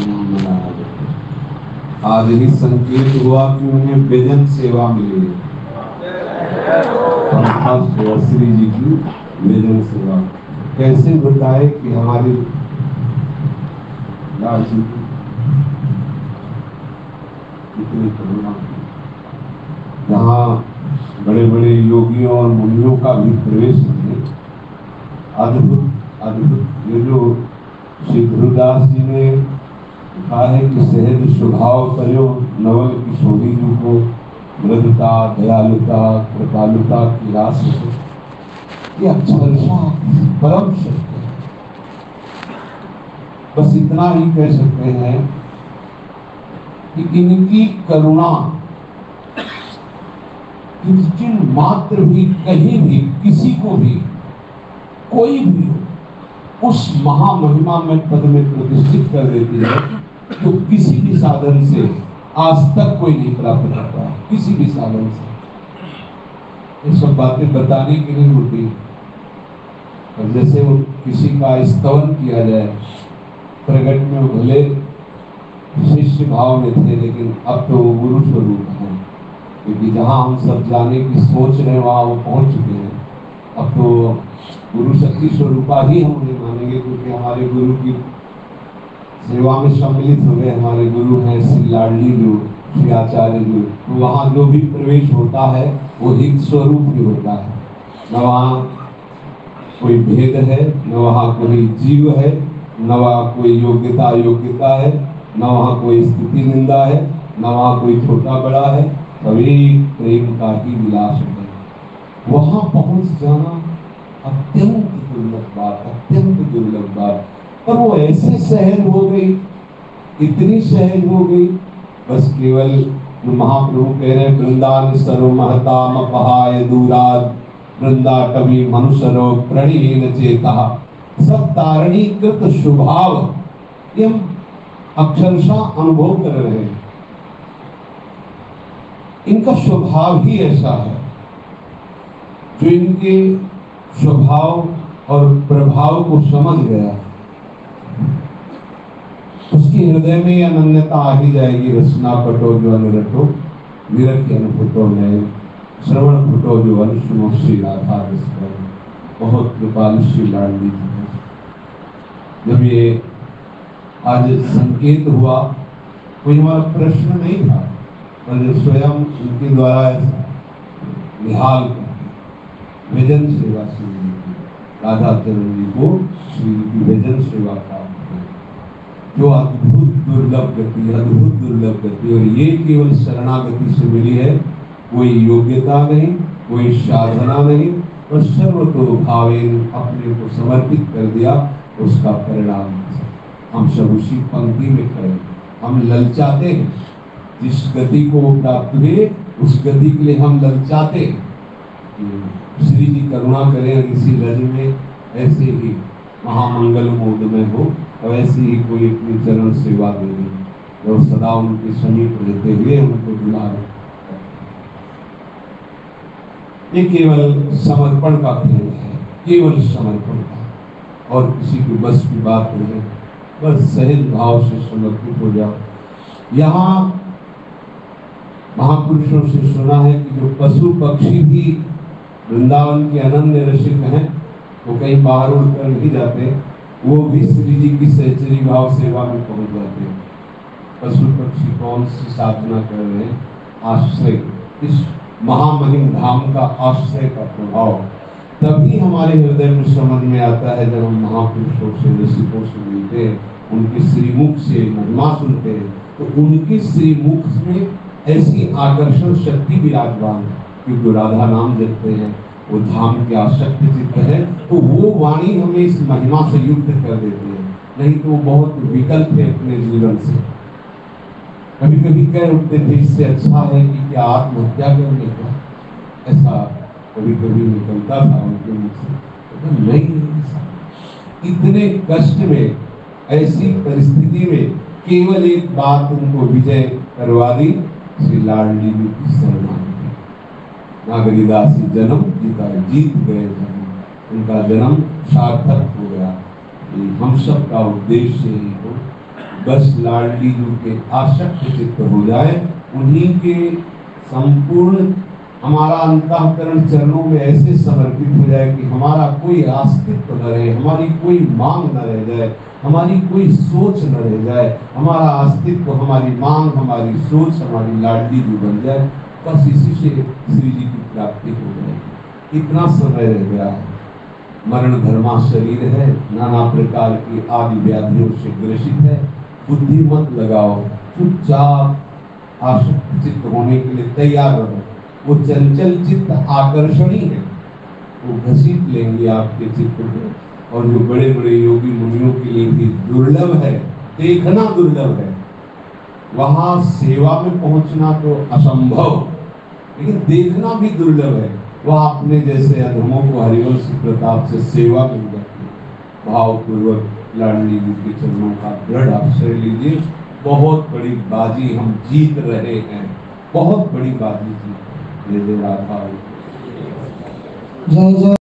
मनाया गया आज ही संकेत हुआ कि उन्हें व्यजन सेवा मिली श्री जी की व्यजन सेवा। कैसे बताए कि हमारी लाल जी कितनी करुणा यहाँ बड़े बड़े योगियों और मुनियों का भी प्रवेश है। अद्भुत अद्भुत। ये जो श्री गुरुदास जी ने कहा कि सहज स्वभाव करो, नवल किशोरी को मृदता दयालुता, कृपालुता की ये अक्षरशः परम बस इतना ही कह सकते हैं कि इनकी करुणा किंचन मात्र भी, कहीं भी, किसी को भी, कोई भी उस महामहिमा में पद में प्रतिष्ठित कर देती है। तो किसी भी साधन से आज तक कोई नहीं प्राप्त करता किसी भी साधन से। ये सब बातें बताने की नहीं होती और जैसे वो किसी का स्तवन किया जाए, प्रगट में भले शिष्य भाव में थे, लेकिन अब तो वो गुरु स्वरूप है। क्योंकि जहाँ हम सब जाने की सोच रहे हैं, वहाँ वो पहुँच चुके हैं। अब तो गुरु शक्ति स्वरूपा ही हम उन्हें मानेंगे, क्योंकि हमारे गुरु की सेवा में सम्मिलित हो गए हमारे गुरु हैं, श्री लाडली जो श्री आचार्य जो तो वहाँ जो भी प्रवेश होता है, वो एक स्वरूप ही होता है। न वहाँ कोई भेद है, न वहाँ कोई जीव है, न वहाँ कोई योग्यता योग्यता है, न वहाँ कोई स्थिति निंदा है, न वहाँ कोई छोटा बड़ा है सभी प्रेम का ही विलास है। वहाँ पहुँच जाना अत्यंत दुर्लभ बात, अत्यंत दुर्लभ बात। पर वो ऐसे सहज हो गई, इतनी सहज हो गई, बस केवल महाप्रभु कह रहे वृंदान सरो महता पहाय दूराद वृंदा कवि मनुष्य प्रणीन चेता। सब तारणी कृत स्वभाव ये हम अक्षरशः अनुभव कर रहे हैं। इनका स्वभाव ही ऐसा है। जो इनके स्वभाव और प्रभाव को समझ गया। उसके हृदय में अनन्यता आ ही जाएगी, रचना पटो जो अनुरटो विरक्ति अनुभूतो में श्रवण फुटो जो अनुष्णो श्री राधा बहुत कृपालु श्री लाडली जब ये आज संकेत हुआ, कोई हमारा प्रश्न नहीं था, पर जो स्वयं उनके द्वारा निहाल विजन सेवा श्री राधा चरण जी को श्री की विजन सेवा का जो अद्भुत दुर्लभ गति, अद्भुत दुर्लभ गति और ये केवल शरणागति से मिली है, कोई योग्यता नहीं, कोई साधना नहीं और सर्व तो भावे अपने को समर्पित कर दिया, उसका परिणाम हम सब उसी पंक्ति में खड़े हम ललचाते हैं। जिस गति को प्राप्त हुए, उस गति के लिए हम ललचाते श्री जी करुणा करें इसी रज में ऐसे ही महामंगल मोद में हो। ऐसी ही कोई अपनी चरण सेवा दे दे और सदा उनके समीप रहते हुए उनको बुला रहे ये केवल समर्पण का खेल है। केवल समर्पण का। और किसी की बस की बात नहीं। है बस सहज भाव से समर्पित हो जाओ। यहाँ महापुरुषों से सुना है कि जो पशु पक्षी भी वृंदावन के अनन्य रसिक हैं वो कहीं बाहर उड़कर नहीं जाते, वो भी श्री जी की सहचरी भाव सेवा में पहुँच जाते हैं। पशु पक्षी कौन सी साधना कर रहे हैं? आश्रय। इस महामहिम धाम का आश्रय का प्रभाव। तभी हमारे हृदय में समझ में आता है, जब हम महापुरुषों से ऋषिकों से मिलते हैं, उनके श्रीमुख से महिमा सुनते हैं तो उनके श्रीमुख में ऐसी आकर्षण शक्ति विराजमान है, क्योंकि राधा नाम जपते हैं। वो धाम के आसक्त चित्त है तो वो वाणी हमें इस महिमा से युक्त कर देती है। नहीं तो वो बहुत विकल्प है अपने जीवन से। कभी कभी कह उठते थे, इससे अच्छा है कि क्या आत्महत्या करने का? ऐसा कभी कभी निकलता था उनके मुख से। तो नहीं इतने कष्ट में, ऐसी परिस्थिति में केवल एक बात उनको विजय करवा दी, श्री लाडली जी की शरण नागरीदास जन्म जीता जीत गए, उनका जन्म सार्थक हो गया। हम सब का उद्देश्य ही हो बस लाडली जी के आशक्त चित्त हो जाए, उन्हीं के संपूर्ण हमारा अंतःकरण चरणों में ऐसे समर्पित हो जाए कि हमारा कोई अस्तित्व न रहे, हमारी कोई मांग न रह जाए, हमारी कोई सोच न रह जाए, हमारा अस्तित्व हमारी मांग, हमारी सोच, हमारी लाडली भी बन जाए। बस इसी से श्री जी की प्राप्ति हो जाएगी। इतना समय रह गया। है मरण धर्मा शरीर है, नाना प्रकार की आदि व्याधियों से ग्रसित है। बुद्धि मत लगाओ, चुपचाप चित्त होने के लिए तैयार रहो। वो चंचल चित्त आकर्षणी है। वो घसीट लेंगे आपके चित्त को और जो बड़े बड़े योगी मुनियों के लिए भी दुर्लभ है, देखना दुर्लभ है। वहाँ सेवा में पहुँचना तो असंभव। लेकिन देखना भी दुर्लभ है। वह अपने जैसे अधमों को हरिवंश प्रताप से सेवा मिल जाती भावपूर्वक लाडली जी के चरणों का दृढ़ आश्रय लीजिए। बहुत बड़ी बाजी हम जीत रहे हैं। बहुत बड़ी बाजी जीत जय जय राधा। जय जय।